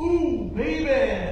Ooh, baby!